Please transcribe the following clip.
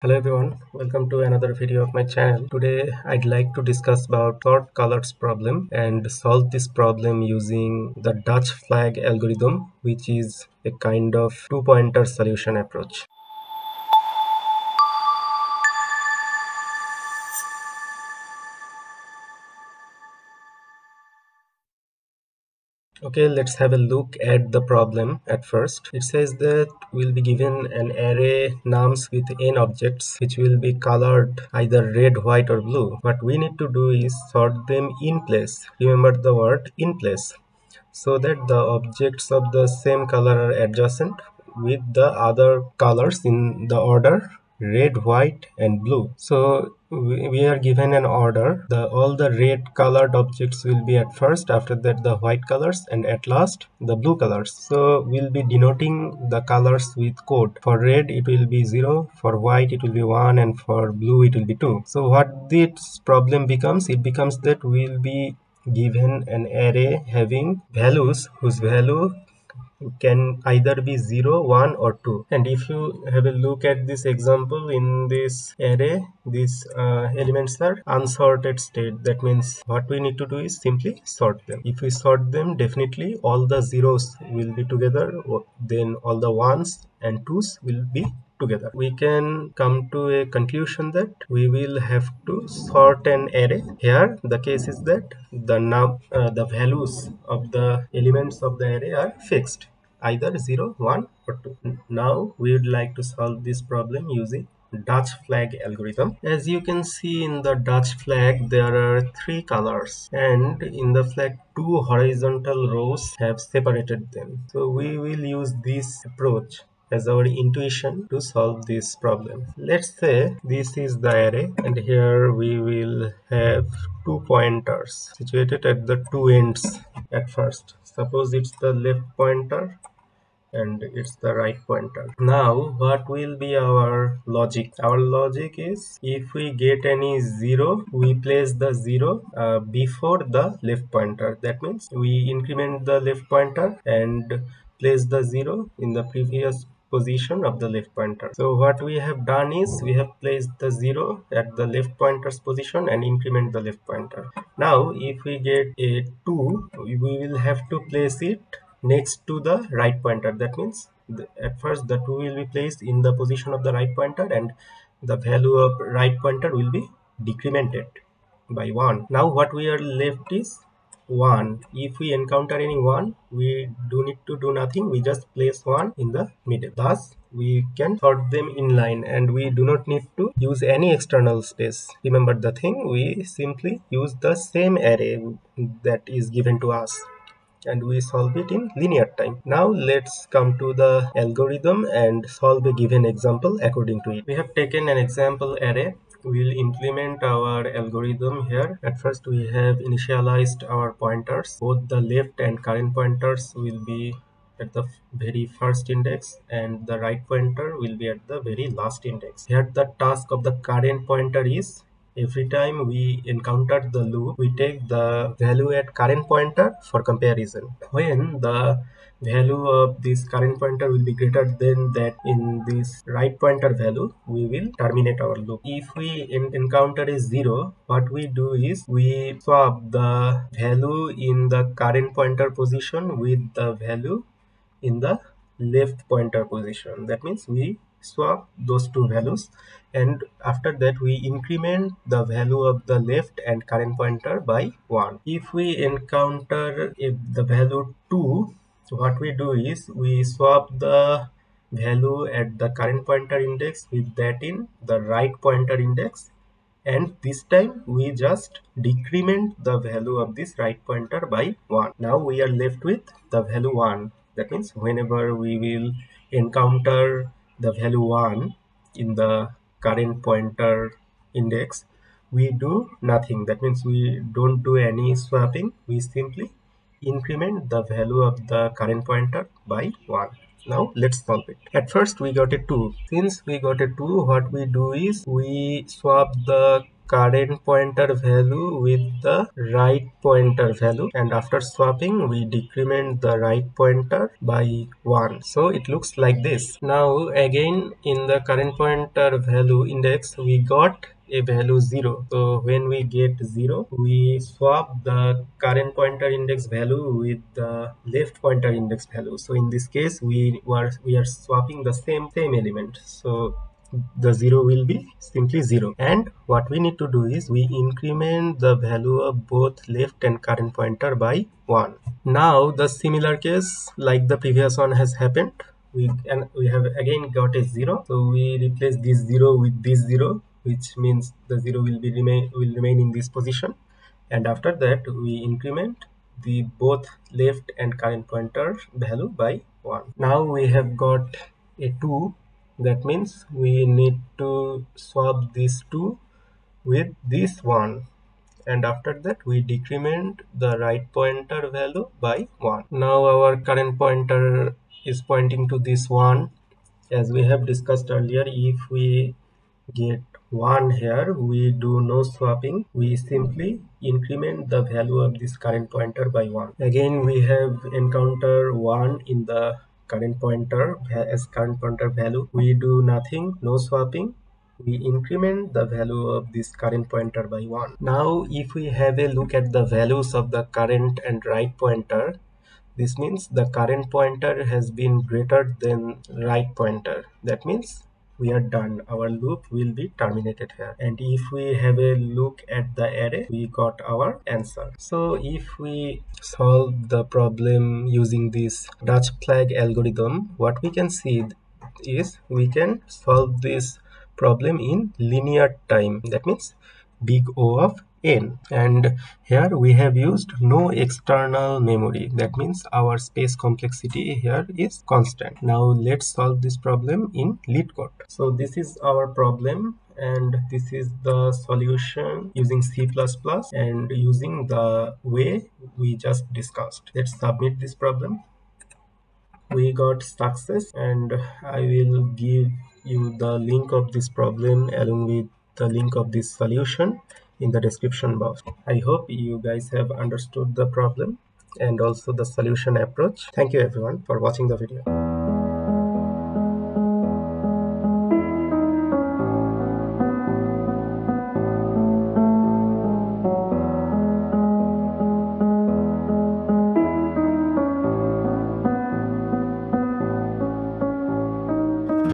Hello everyone, welcome to another video of my channel. Today I'd like to discuss about sort colors problem and solve this problem using the Dutch flag algorithm which is a kind of two-pointer solution approach. Okay, let's have a look at the problem at first. It says that we'll be given an array nums with n objects which will be colored either red, white or blue. What we need to do is sort them in place. Remember the word in place so that the objects of the same color are adjacent with the other colors in the order red white and blue. So we, are given an order. The all the red colored objects will be at first after that the white colors and at last the blue colors. So we'll be denoting the colors with code. For red it will be 0 for white it will be 1 and for blue it will be 2 so what this problem becomes it becomes that we'll be given an array having values whose value can either be 0 1 or 2 and if you have a look at this example in this array these uh, elements are unsorted state. That means what we need to do is simply sort them. If we sort them definitely all the zeros will be together. Then all the ones and twos will be together we can come to a conclusion that we will have to sort an array here the case is that the now uh, the values of the elements of the array are fixed either 0 1 or 2 now we would like to solve this problem using Dutch flag algorithm. As you can see in the Dutch flag, there are three colors and in the flag, two horizontal rows have separated them. So we will use this approach as our intuition to solve this problem. Let's say this is the array and here we will have two pointers situated at the two ends at first. Suppose it's the left pointer and it's the right pointer now what will be our logic our logic is if we get any zero we place the zero uh, before the left pointer that means we increment the left pointer and place the zero in the previous position of the left pointer. So what we have done is we have placed the zero at the left pointer's position and increment the left pointer. Now if we get a 2 we will have to place it next to the right pointer. That means the, at first the 2 will be placed in the position of the right pointer and the value of right pointer will be decremented by 1 now what we are left is 1 if we encounter any 1 we do need to do nothing we just place 1 in the middle thus we can sort them in line and we do not need to use any external space remember the thing we simply use the same array that is given to us and we solve it in linear time. Now let's come to the algorithm and solve a given example according to it. We have taken an example array we'll implement our algorithm here. At first we have initialized our pointers. Both the left and current pointers will be at the very first index and the right pointer will be at the very last index. Here the task of the current pointer is every time we encounter the loop we take the value at current pointer for comparison. When the value of this current pointer will be greater than that in this right pointer value we will terminate our loop. If we encounter a zero what we do is we swap the value in the current pointer position with the value in the left pointer position. That means we swap those two values. And after that we increment the value of the left and current pointer by 1 if we encounter if the value 2 what we do is we swap the value at the current pointer index with that in the right pointer index. And this time we just decrement the value of this right pointer by 1 now we are left with the value 1 that means whenever we will encounter the value 1 in the current pointer index we do nothing. That means we don't do any swapping. We simply increment the value of the current pointer by 1 now let's solve it. At first we got a 2 since we got a 2 what we do is we swap the current pointer value with the right pointer value. And after swapping we decrement the right pointer by 1 so it looks like this. Now again in the current pointer value index we got a value 0 so when we get 0 we swap the current pointer index value with the left pointer index value. So in this case we were we are swapping the same same element. So the 0 will be simply 0 and what we need to do is we increment the value of both left and current pointer by 1 now the similar case like the previous one has happened. We and we have again got a 0 so we replace this 0 with this 0 which means the 0 will be remain will remain in this position. And after that we increment the both left and current pointer value by 1 now we have got a 2 that means we need to swap these 2 with this 1 and after that we decrement the right pointer value by 1 now our current pointer is pointing to this 1 as we have discussed earlier if we get 1 here we do no swapping. We simply increment the value of this current pointer by 1 again we have encounter 1 in the current pointer as current pointer value we do nothing no swapping. We increment the value of this current pointer by 1 now if we have a look at the values of the current and right pointer this means the current pointer has been greater than right pointer. That means we are done. Our loop will be terminated here. And if we have a look at the array we got our answer. So if we solve the problem using this dutch flag algorithm what we can see is we can solve this problem in linear time. That means big o of n and here we have used no external memory. That means our space complexity here is constant. Now let's solve this problem in LeetCode so this is our problem and this is the solution using C++ and using the way we just discussed. Let's submit this problem. We got success and I will give you the link of this problem along with the link of this solution in the description box. I hope you guys have understood the problem and also the solution approach. Thank you everyone for watching the video.